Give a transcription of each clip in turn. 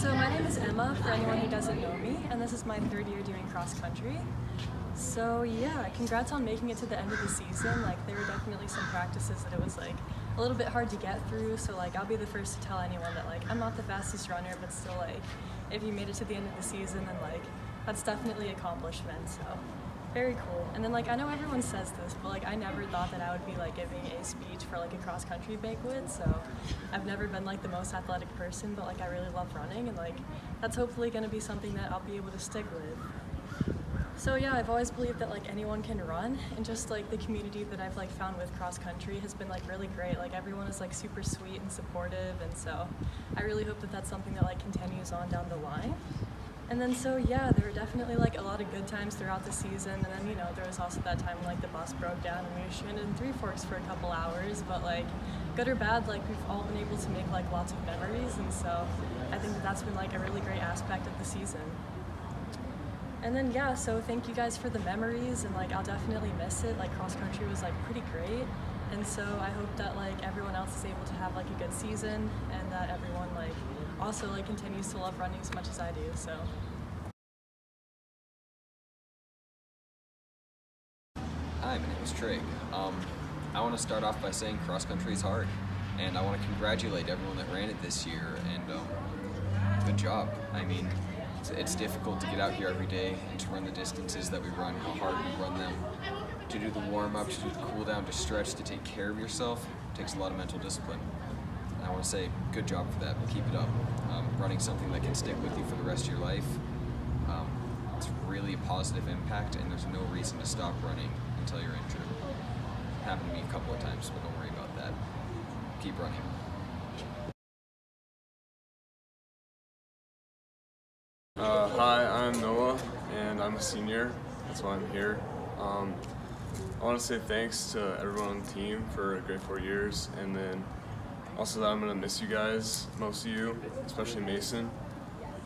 So my name is Emma, for anyone who doesn't know me, and this is my third year doing cross country. So yeah, congrats on making it to the end of the season. Like there were definitely some practices that it was like a little bit hard to get through, so like I'll be the first to tell anyone that like I'm not the fastest runner, but still like if you made it to the end of the season then like that's definitely accomplishment. So very cool. And then like I know everyone says this, but like I never thought that I would be like giving a speech for like a cross country banquet. So I've never been like the most athletic person, but like I really love running and like that's hopefully gonna be something that I'll be able to stick with. So yeah, I've always believed that like anyone can run and just like the community that I've like found with cross country has been like really great. Like everyone is like super sweet and supportive and so I really hope that that's something that like continues on down the line. And then so yeah, there were definitely like a lot of good times throughout the season. And then you know there was also that time when like the bus broke down and we were stranded in Three Forks for a couple hours. But like good or bad, like we've all been able to make like lots of memories. And so I think that that's been like a really great aspect of the season. And then yeah, so thank you guys for the memories and like I'll definitely miss it. Like cross country was like pretty great. And so I hope that like everyone else is able to have like a good season and that everyone like also like continues to love running as much as I do. So Hi, my name is Trig. Um, I want to start off by saying cross country is hard, and I want to congratulate everyone that ran it this year. And um, good job. I mean, it's, it's difficult to get out here every day and to run the distances that we run, how hard we run them. To do the warm ups, to do the cool down, to stretch, to take care of yourself takes a lot of mental discipline. And I want to say good job for that. Keep it up. Um, running something that can stick with you for the rest of your life. Um, it's really a positive impact, and there's no reason to stop running until you're injured. It happened to me a couple of times, but don't worry about that. Keep running. Uh, hi, I'm Noah, and I'm a senior. That's why I'm here. Um, I want to say thanks to everyone on the team for a great four years, and then also that I'm to miss you guys, most of you, especially Mason.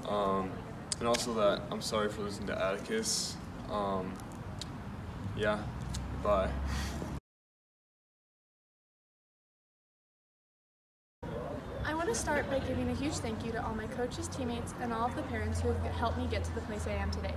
Um, and also that I'm sorry for losing to Atticus. Um, yeah, bye. I want to start by giving a huge thank you to all my coaches, teammates, and all of the parents who have helped me get to the place I am today.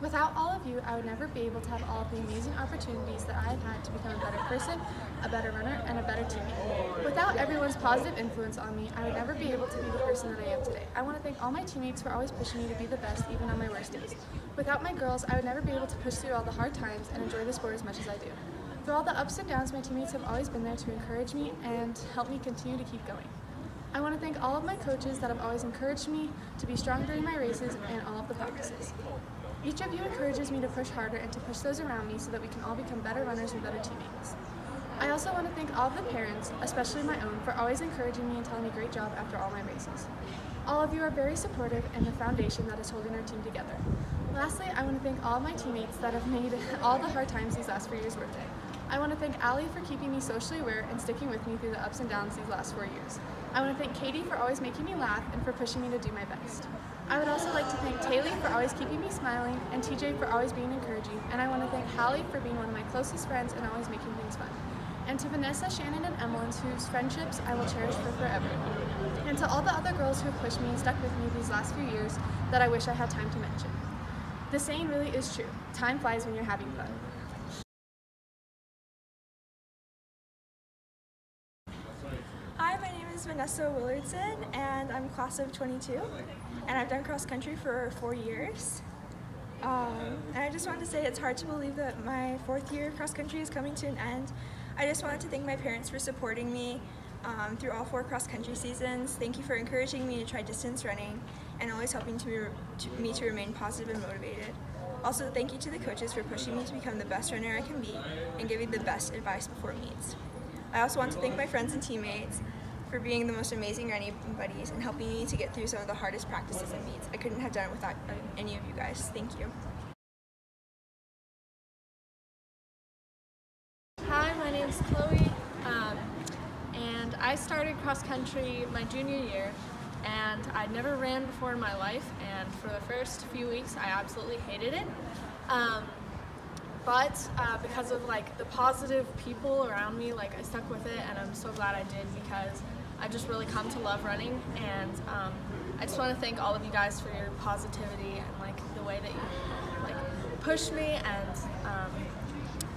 Without all of you, I would never be able to have all of the amazing opportunities that I have had to become a better person, a better runner, and a better teammate. Without everyone's positive influence on me, I would never be able to be the person that I am today. I want to thank all my teammates for always pushing me to be the best, even on my worst days. Without my girls, I would never be able to push through all the hard times and enjoy the sport as much as I do. Through all the ups and downs, my teammates have always been there to encourage me and help me continue to keep going. I want to thank all of my coaches that have always encouraged me to be strong during my races and all of the practices. Each of you encourages me to push harder and to push those around me so that we can all become better runners and better teammates. I also want to thank all of the parents, especially my own, for always encouraging me and telling me great job after all my races. All of you are very supportive and the foundation that is holding our team together. Lastly, I want to thank all my teammates that have made all the hard times these last four years worth it. I want to thank Allie for keeping me socially aware and sticking with me through the ups and downs these last four years. I want to thank Katie for always making me laugh and for pushing me to do my best. I would also like to thank Taylor for always keeping me smiling and TJ for always being encouraging. And I want to thank Hallie for being one of my closest friends and always making things fun. And to Vanessa, Shannon, and Emmeline's whose friendships I will cherish for forever. And to all the other girls who have pushed me and stuck with me these last few years that I wish I had time to mention. The saying really is true. Time flies when you're having fun. Vanessa Willardson, and I'm class of 22, and I've done cross country for four years. Um, and I just wanted to say it's hard to believe that my fourth year cross country is coming to an end. I just wanted to thank my parents for supporting me um, through all four cross country seasons. Thank you for encouraging me to try distance running and always helping to me, to, me to remain positive and motivated. Also, thank you to the coaches for pushing me to become the best runner I can be and giving the best advice before meets. I also want to thank my friends and teammates for being the most amazing running buddies and helping me to get through some of the hardest practices and meets. I couldn't have done it without uh, any of you guys. Thank you. Hi, my name is Chloe, um, and I started cross country my junior year, and I'd never ran before in my life, and for the first few weeks I absolutely hated it. Um, but uh, because of like the positive people around me, like I stuck with it, and I'm so glad I did because I just really come to love running, and um, I just want to thank all of you guys for your positivity and like the way that you like push me and um,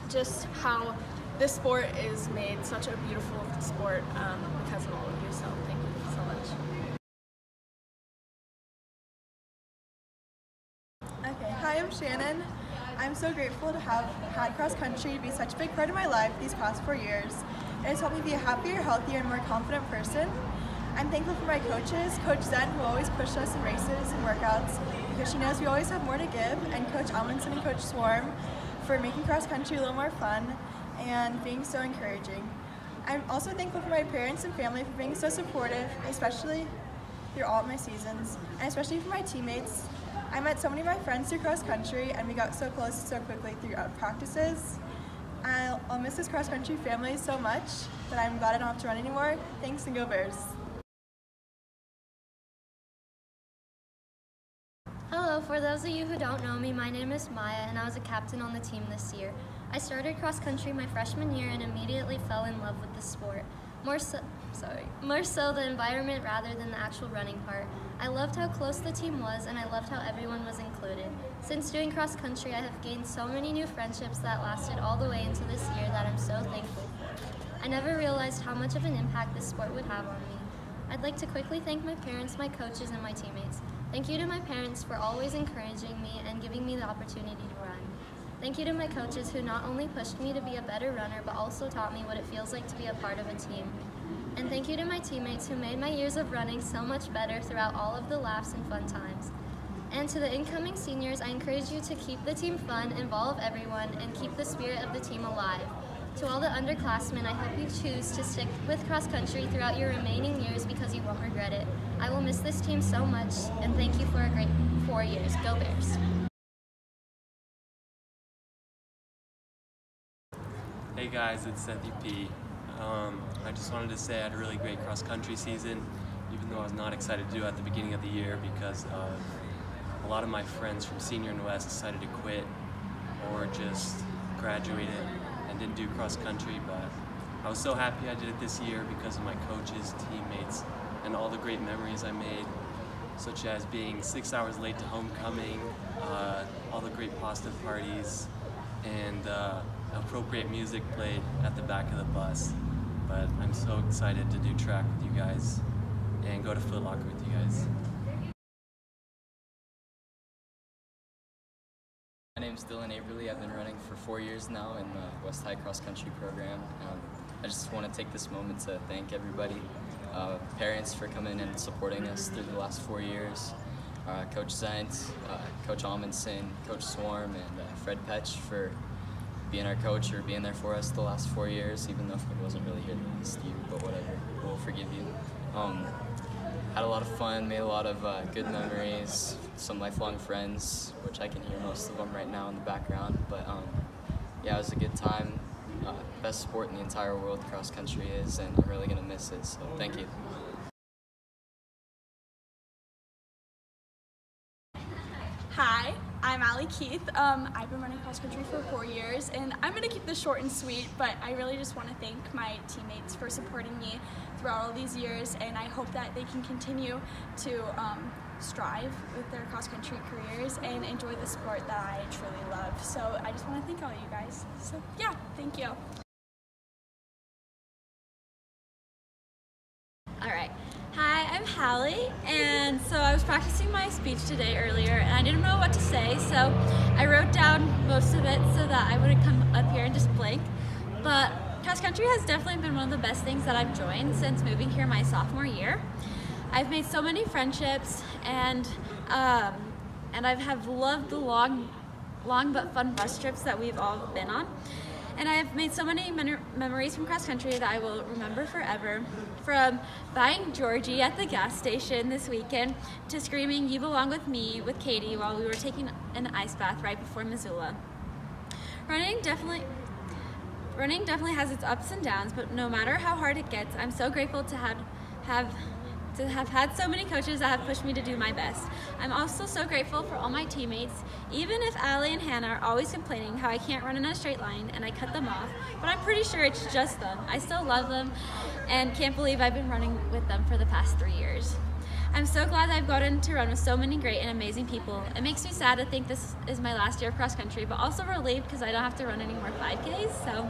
just how this sport is made such a beautiful sport um, because of all of you. So thank you so much. Okay, hi, I'm Shannon. I'm so grateful to have had cross country be such a big part of my life these past four years. It has helped me be a happier, healthier, and more confident person. I'm thankful for my coaches, Coach Zen, who always pushed us in races and workouts because she knows we always have more to give, and Coach Amundsen and Coach Swarm for making cross country a little more fun and being so encouraging. I'm also thankful for my parents and family for being so supportive, especially through all of my seasons, and especially for my teammates. I met so many of my friends through cross country, and we got so close so quickly throughout practices. I'll, I'll miss this cross country family so much, that I'm glad I don't have to run anymore. Thanks and go Bears. Hello, for those of you who don't know me, my name is Maya and I was a captain on the team this year. I started cross country my freshman year and immediately fell in love with the sport. More so, sorry, more so the environment rather than the actual running part. I loved how close the team was and I loved how everyone was included. Since doing cross country, I have gained so many new friendships that lasted all the way into this year that I'm so thankful for. I never realized how much of an impact this sport would have on me. I'd like to quickly thank my parents, my coaches, and my teammates. Thank you to my parents for always encouraging me and giving me the opportunity to run. Thank you to my coaches who not only pushed me to be a better runner, but also taught me what it feels like to be a part of a team. And thank you to my teammates who made my years of running so much better throughout all of the laughs and fun times. And to the incoming seniors, I encourage you to keep the team fun, involve everyone, and keep the spirit of the team alive. To all the underclassmen, I hope you choose to stick with cross country throughout your remaining years because you won't regret it. I will miss this team so much, and thank you for a great four years. Go Bears! Guys, it's Seth P. Um, I just wanted to say I had a really great cross country season, even though I was not excited to do it at the beginning of the year because a lot of my friends from Senior and West decided to quit or just graduated and didn't do cross country, but I was so happy I did it this year because of my coaches, teammates, and all the great memories I made, such as being six hours late to homecoming, uh, all the great pasta parties, and uh, appropriate music played at the back of the bus. But I'm so excited to do track with you guys and go to Foot Locker with you guys. My name's Dylan Averly. I've been running for four years now in the West High Cross Country program. Um, I just want to take this moment to thank everybody, uh, parents for coming and supporting us through the last four years, uh, Coach Zent, uh, Coach Amundsen, Coach Swarm, and uh, Fred Petch for being our coach or being there for us the last four years, even though Fred wasn't really here the last year, but whatever, we'll forgive you. Um, had a lot of fun, made a lot of uh, good memories, some lifelong friends, which I can hear most of them right now in the background. But um, yeah, it was a good time. Uh, best sport in the entire world, cross country is, and I'm really gonna miss it. So thank you. Hi, I'm Allie Keith. Um, I've been running cross country for four years, and I'm going to keep this short and sweet, but I really just want to thank my teammates for supporting me throughout all these years, and I hope that they can continue to um, strive with their cross country careers and enjoy the sport that I truly love. So I just want to thank all you guys. So, yeah, thank you. I'm Hallie, and so I was practicing my speech today earlier, and I didn't know what to say, so I wrote down most of it so that I wouldn't come up here and just blank. But cross country has definitely been one of the best things that I've joined since moving here my sophomore year. I've made so many friendships, and um, and I have loved the long, long but fun bus trips that we've all been on. And I have made so many memories from cross country that I will remember forever. From buying Georgie at the gas station this weekend to screaming, You belong with me with Katie while we were taking an ice bath right before Missoula. Running definitely. Running definitely has its ups and downs, but no matter how hard it gets, I'm so grateful to have, have to have had so many coaches that have pushed me to do my best. I'm also so grateful for all my teammates, even if Allie and Hannah are always complaining how I can't run in a straight line and I cut them off, but I'm pretty sure it's just them. I still love them and can't believe I've been running with them for the past three years. I'm so glad I've gotten to run with so many great and amazing people. It makes me sad to think this is my last year of cross country, but also relieved because I don't have to run any more 5Ks. So,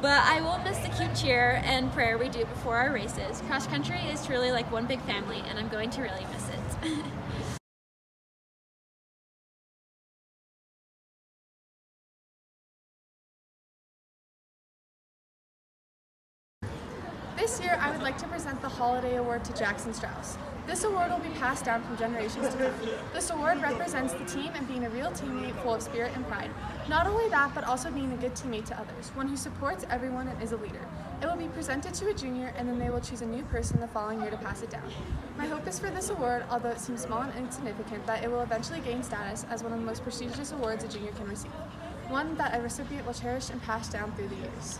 but I won't miss the cute cheer and prayer we do before our races. Cross country is truly like one big family, and I'm going to really miss it. Holiday Award to Jackson Strauss. This award will be passed down from generations to come. This award represents the team and being a real teammate full of spirit and pride. Not only that, but also being a good teammate to others, one who supports everyone and is a leader. It will be presented to a junior, and then they will choose a new person the following year to pass it down. My hope is for this award, although it seems small and insignificant, that it will eventually gain status as one of the most prestigious awards a junior can receive, one that a recipient will cherish and pass down through the years.